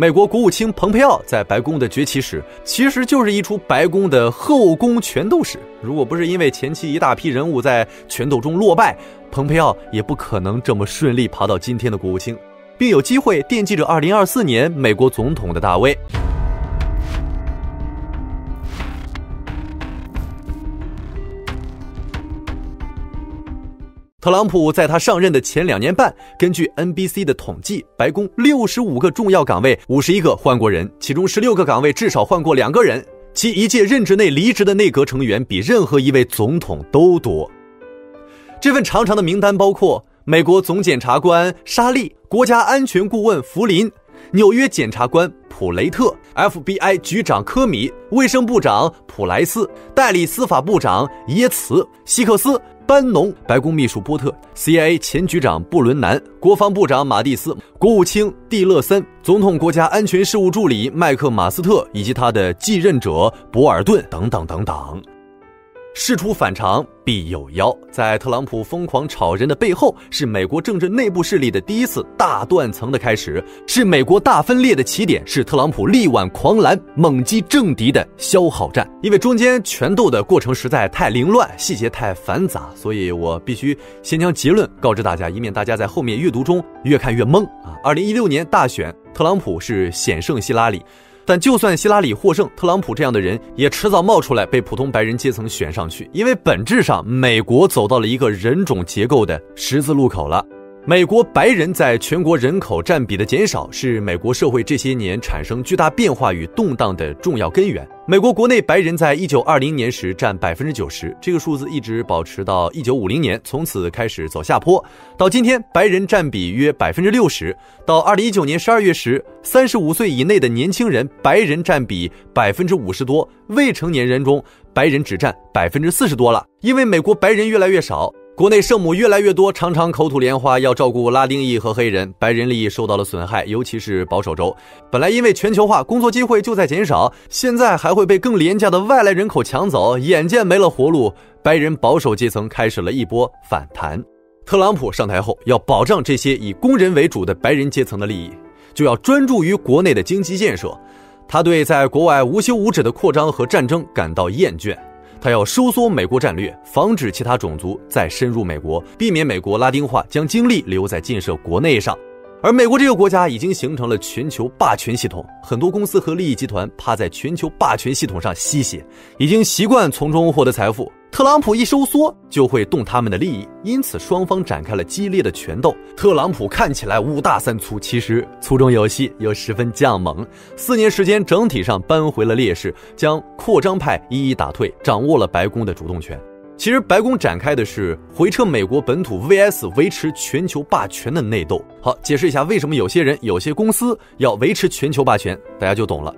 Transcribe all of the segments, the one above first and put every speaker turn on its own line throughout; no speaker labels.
美国国务卿蓬佩奥在白宫的崛起史，其实就是一出白宫的后宫权斗史。如果不是因为前期一大批人物在权斗中落败，蓬佩奥也不可能这么顺利爬到今天的国务卿，并有机会惦记着2024年美国总统的大位。特朗普在他上任的前两年半，根据 NBC 的统计，白宫六十五个重要岗位，五十一个换过人，其中十六个岗位至少换过两个人，其一届任职内离职的内阁成员比任何一位总统都多。这份长长的名单包括美国总检察官沙利、国家安全顾问弗林、纽约检察官普雷特、FBI 局长科米、卫生部长普莱斯、代理司法部长耶茨、希克斯。班农、白宫秘书波特、CIA 前局长布伦南、国防部长马蒂斯、国务卿蒂勒森、总统国家安全事务助理麦克马斯特以及他的继任者博尔顿等等等等。事出反常必有妖，在特朗普疯狂炒人的背后，是美国政治内部势力的第一次大断层的开始，是美国大分裂的起点，是特朗普力挽狂澜、猛击政敌的消耗战。因为中间权斗的过程实在太凌乱，细节太繁杂，所以我必须先将结论告知大家，以免大家在后面阅读中越看越懵啊！二零一六年大选，特朗普是险胜希拉里。但就算希拉里获胜，特朗普这样的人也迟早冒出来被普通白人阶层选上去，因为本质上美国走到了一个人种结构的十字路口了。美国白人在全国人口占比的减少，是美国社会这些年产生巨大变化与动荡的重要根源。美国国内白人在一九二零年时占百分之九十，这个数字一直保持到一九五零年，从此开始走下坡。到今天，白人占比约百分之六十。到二零一九年十二月时，三十五岁以内的年轻人白人占比百分之五十多，未成年人中白人只占百分之四十多了。因为美国白人越来越少。国内圣母越来越多，常常口吐莲花，要照顾拉丁裔和黑人，白人利益受到了损害，尤其是保守州。本来因为全球化，工作机会就在减少，现在还会被更廉价的外来人口抢走，眼见没了活路，白人保守阶层开始了一波反弹。特朗普上台后，要保障这些以工人为主的白人阶层的利益，就要专注于国内的经济建设。他对在国外无休无止的扩张和战争感到厌倦。他要收缩美国战略，防止其他种族再深入美国，避免美国拉丁化将精力留在建设国内上。而美国这个国家已经形成了全球霸权系统，很多公司和利益集团趴在全球霸权系统上吸血，已经习惯从中获得财富。特朗普一收缩，就会动他们的利益，因此双方展开了激烈的拳斗。特朗普看起来五大三粗，其实粗中有细，又十分犟猛。四年时间，整体上扳回了劣势，将扩张派一一打退，掌握了白宫的主动权。其实，白宫展开的是回撤美国本土 vs 维持全球霸权的内斗。好，解释一下为什么有些人、有些公司要维持全球霸权，大家就懂了。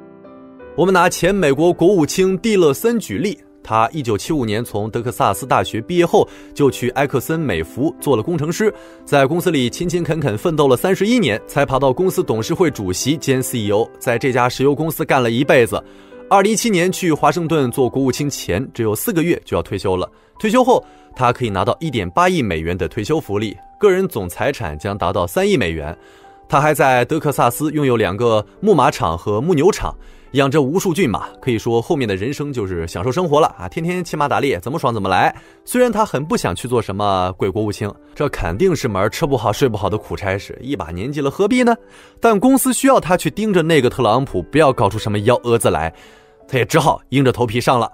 我们拿前美国国务卿蒂勒森举例。他一九七五年从德克萨斯大学毕业后，就去埃克森美孚做了工程师，在公司里勤勤恳恳奋斗了三十一年，才爬到公司董事会主席兼 CEO，在这家石油公司干了一辈子。二零一七年去华盛顿做国务卿前，只有四个月就要退休了。退休后，他可以拿到一点八亿美元的退休福利，个人总财产将达到三亿美元。他还在德克萨斯拥有两个牧马场和牧牛场。养着无数骏马，可以说后面的人生就是享受生活了啊！天天骑马打猎，怎么爽怎么来。虽然他很不想去做什么贵国务卿，这肯定是门吃不好睡不好的苦差事。一把年纪了，何必呢？但公司需要他去盯着那个特朗普，不要搞出什么幺蛾子来，他也只好硬着头皮上了。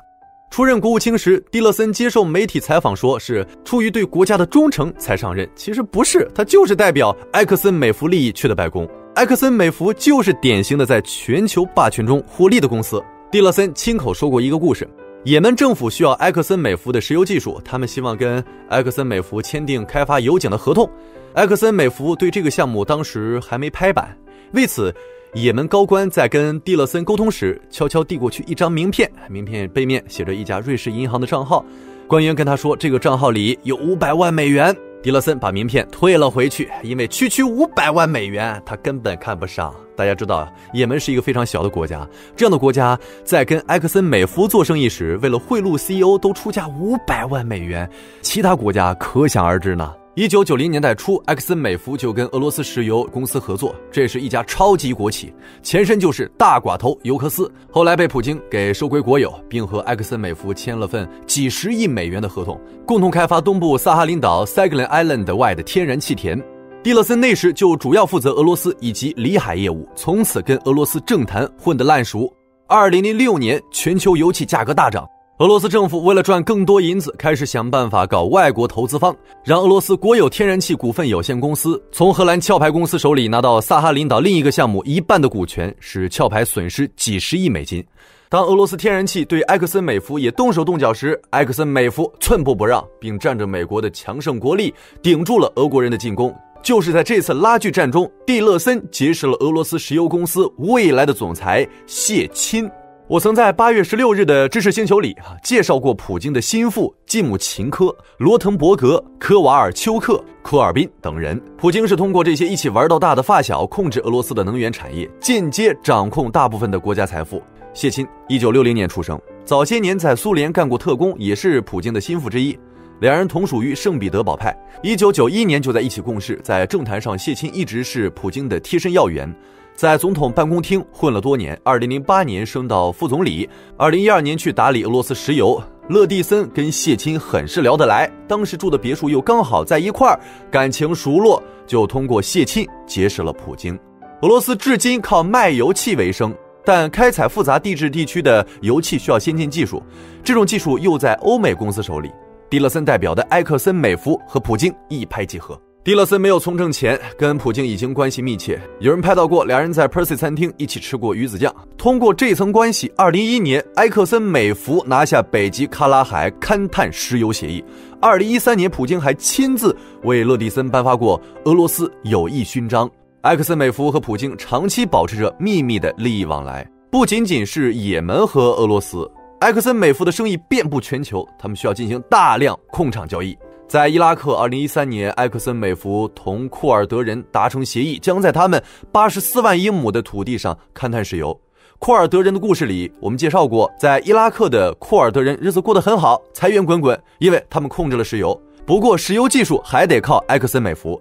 出任国务卿时，蒂勒森接受媒体采访说，是出于对国家的忠诚才上任。其实不是，他就是代表埃克森美孚利益去的白宫。埃克森美孚就是典型的在全球霸权中获利的公司。蒂勒森亲口说过一个故事：也门政府需要埃克森美孚的石油技术，他们希望跟埃克森美孚签订开发油井的合同。埃克森美孚对这个项目当时还没拍板，为此，也门高官在跟蒂勒森沟通时，悄悄递过去一张名片，名片背面写着一家瑞士银行的账号，官员跟他说，这个账号里有五百万美元。迪勒森把名片退了回去，因为区区五百万美元，他根本看不上。大家知道，也门是一个非常小的国家，这样的国家在跟埃克森美孚做生意时，为了贿赂 CEO 都出价五百万美元，其他国家可想而知呢。一九九零年代初，埃克森美孚就跟俄罗斯石油公司合作，这是一家超级国企，前身就是大寡头尤克斯，后来被普京给收归国有，并和埃克森美孚签了份几十亿美元的合同，共同开发东部萨哈林岛 Saghalin Island 外的天然气田。蒂勒森那时就主要负责俄罗斯以及里海业务，从此跟俄罗斯政坛混得烂熟。二零零六年，全球油气价格大涨。俄罗斯政府为了赚更多银子，开始想办法搞外国投资方，让俄罗斯国有天然气股份有限公司从荷兰壳牌公司手里拿到萨哈林岛另一个项目一半的股权，使壳牌损失几十亿美金。当俄罗斯天然气对埃克森美孚也动手动脚时，埃克森美孚寸步不让，并占着美国的强盛国力，顶住了俄国人的进攻。就是在这次拉锯战中，蒂勒森结识了俄罗斯石油公司未来的总裁谢钦。我曾在八月十六日的知识星球里啊介绍过普京的心腹季姆琴科、罗滕伯格、科瓦尔丘克、库尔宾等人。普京是通过这些一起玩到大的发小控制俄罗斯的能源产业，间接掌控大部分的国家财富。谢钦一九六零年出生，早些年在苏联干过特工，也是普京的心腹之一。两人同属于圣彼得堡派，一九九一年就在一起共事。在政坛上，谢钦一直是普京的贴身要员。在总统办公厅混了多年，二零零八年升到副总理，二零一二年去打理俄罗斯石油。勒蒂森跟谢钦很是聊得来，当时住的别墅又刚好在一块儿，感情熟络，就通过谢钦结识了普京。俄罗斯至今靠卖油气为生，但开采复杂地质地区的油气需要先进技术，这种技术又在欧美公司手里。蒂勒森代表的埃克森美孚和普京一拍即合。蒂勒森没有从政前跟普京已经关系密切，有人拍到过两人在 Percy 餐厅一起吃过鱼子酱。通过这层关系，二零一一年埃克森美孚拿下北极喀拉海勘探石油协议。二零一三年，普京还亲自为勒蒂森颁发过俄罗斯友谊勋章。埃克森美孚和普京长期保持着秘密的利益往来，不仅仅是也门和俄罗斯，埃克森美孚的生意遍布全球，他们需要进行大量控场交易。在伊拉克，二零一三年，埃克森美孚同库尔德人达成协议，将在他们八十四万英亩的土地上勘探石油。库尔德人的故事里，我们介绍过，在伊拉克的库尔德人日子过得很好，财源滚滚，因为他们控制了石油。不过，石油技术还得靠埃克森美孚。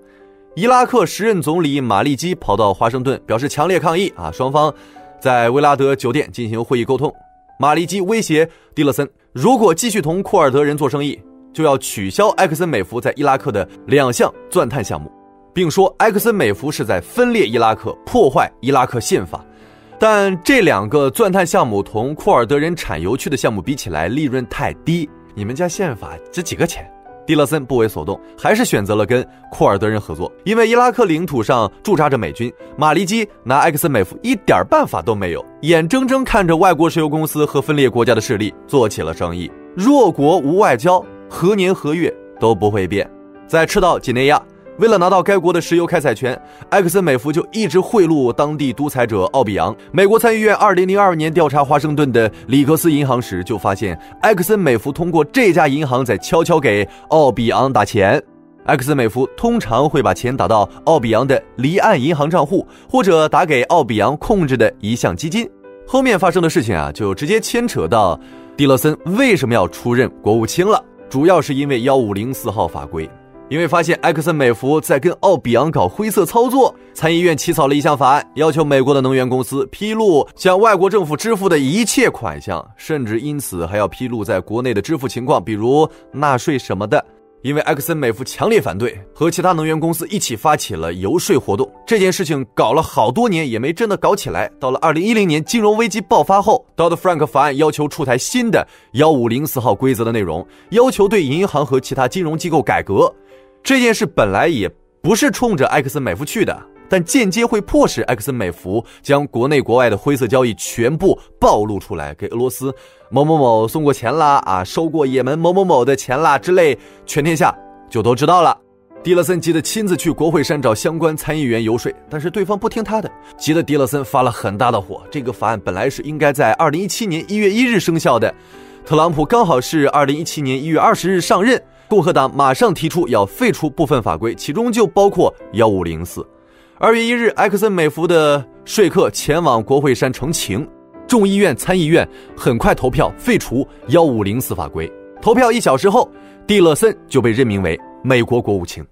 伊拉克时任总理马利基跑到华盛顿表示强烈抗议啊，双方在维拉德酒店进行会议沟通。马利基威胁蒂勒森，如果继续同库尔德人做生意。就要取消埃克森美孚在伊拉克的两项钻探项目，并说埃克森美孚是在分裂伊拉克、破坏伊拉克宪法。但这两个钻探项目同库尔德人产油区的项目比起来，利润太低。你们家宪法值几个钱？蒂勒森不为所动，还是选择了跟库尔德人合作。因为伊拉克领土上驻扎着美军，马利基拿埃克森美孚一点办法都没有，眼睁睁看着外国石油公司和分裂国家的势力做起了生意。弱国无外交。何年何月都不会变。在赤道几内亚，为了拿到该国的石油开采权，埃克森美孚就一直贿赂当地独裁者奥比扬。美国参议院2002年调查华盛顿的里克斯银行时，就发现埃克森美孚通过这家银行在悄悄给奥比昂打钱。埃克森美孚通常会把钱打到奥比昂的离岸银行账户，或者打给奥比昂控制的一项基金。后面发生的事情啊，就直接牵扯到蒂勒森为什么要出任国务卿了。主要是因为幺五零四号法规，因为发现埃克森美孚在跟奥比昂搞灰色操作，参议院起草了一项法案，要求美国的能源公司披露向外国政府支付的一切款项，甚至因此还要披露在国内的支付情况，比如纳税什么的。因为埃克森美孚强烈反对，和其他能源公司一起发起了游说活动。这件事情搞了好多年，也没真的搞起来。到了二零一零年金融危机爆发后，Dodd Frank 法案要求出台新的幺五零四号规则的内容，要求对银行和其他金融机构改革。这件事本来也不是冲着埃克森美孚去的。但间接会迫使埃克森美孚将国内国外的灰色交易全部暴露出来，给俄罗斯某某某送过钱啦，啊，收过也门某某某的钱啦之类，全天下就都知道了。迪勒森急得亲自去国会山找相关参议员游说，但是对方不听他的，急得迪勒森发了很大的火。这个法案本来是应该在二零一七年一月一日生效的，特朗普刚好是二零一七年一月二十日上任，共和党马上提出要废除部分法规，其中就包括幺五零四。二月一日，埃克森美孚的说客前往国会山澄清，众议院、参议院很快投票废除幺五零四法规。投票一小时后，蒂勒森就被任命为美国国务卿。